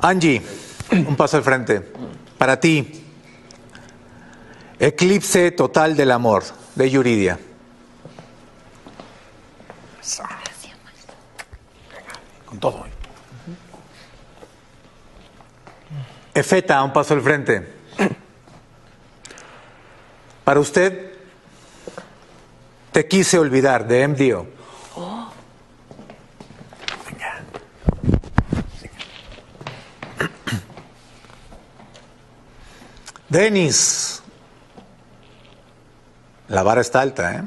Angie, un paso al frente. Para ti, Eclipse Total del Amor, de Yuridia. Con todo. Efeta, un paso al frente. Para usted, Te quise olvidar, de MDO. Denis, la vara está alta, ¿eh?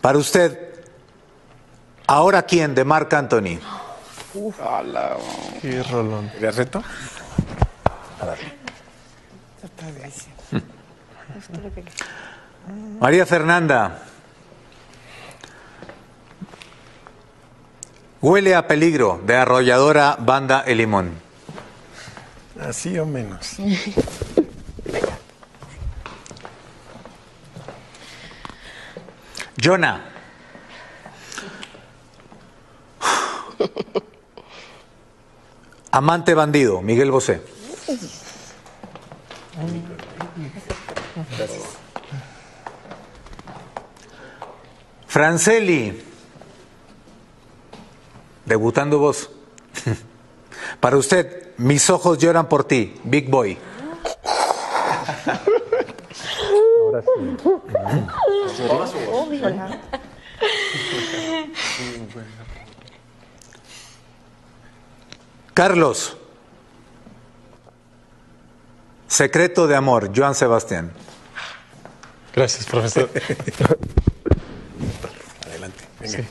Para usted, ¿ahora quién? De Marc Anthony. Qué rolón. ¿De reto? María Fernanda. Huele a peligro de arrolladora banda El Limón. Así o menos. Jonah. Amante bandido, Miguel Bosé. Franceli. Debutando voz. Para usted, mis ojos lloran por ti, Big Boy. Carlos. Secreto de amor, Joan Sebastián. Gracias, profesor. Adelante. Venga.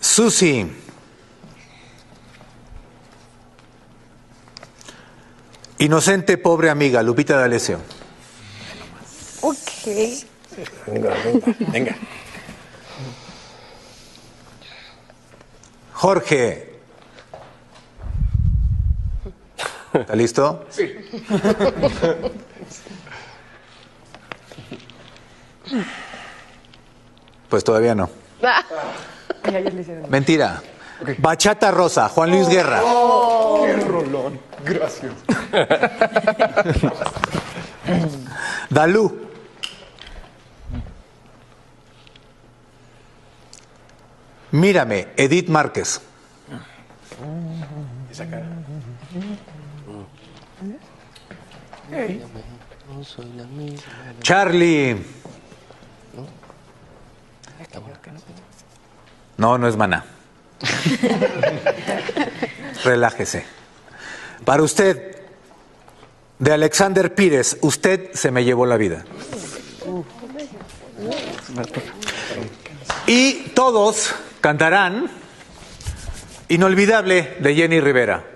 Susi. Inocente, pobre amiga, Lupita D'Alessio. Ok. Venga, venga. Venga. Jorge. ¿Está listo? Sí. Pues todavía no. Mentira. Bachata Rosa, Juan Luis Guerra. Qué Gracias. Dalú. Mírame, Edith Márquez. Esa cara. Charlie. No, no es maná. Relájese. Para usted, de Alexander Pires, usted se me llevó la vida. Y todos cantarán Inolvidable de Jenny Rivera.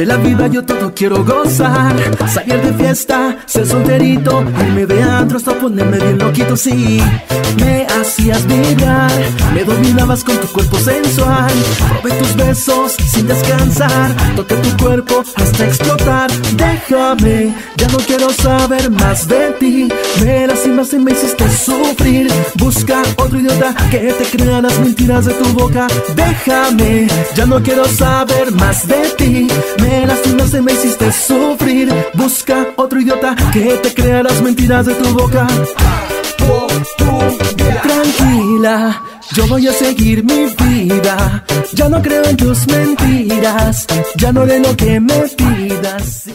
de la vida, yo todo quiero gozar. Salir de fiesta, ser solterito, irme de antro hasta ponerme bien loquito, sí. Me hacías vibrar, me dominabas con tu cuerpo sensual. Probé tus besos sin descansar, toqué tu cuerpo hasta explotar. Déjame, ya no quiero saber más de ti. Me lastimaste y me hiciste sufrir. Busca otro idiota que te crea las mentiras de tu boca. Déjame, ya no quiero saber más de ti. Lastimaste y me hiciste sufrir. Busca otro idiota que te crea las mentiras de tu boca. Tranquila, yo voy a seguir mi vida. Ya no creo en tus mentiras. Ya no haré lo que me pidas.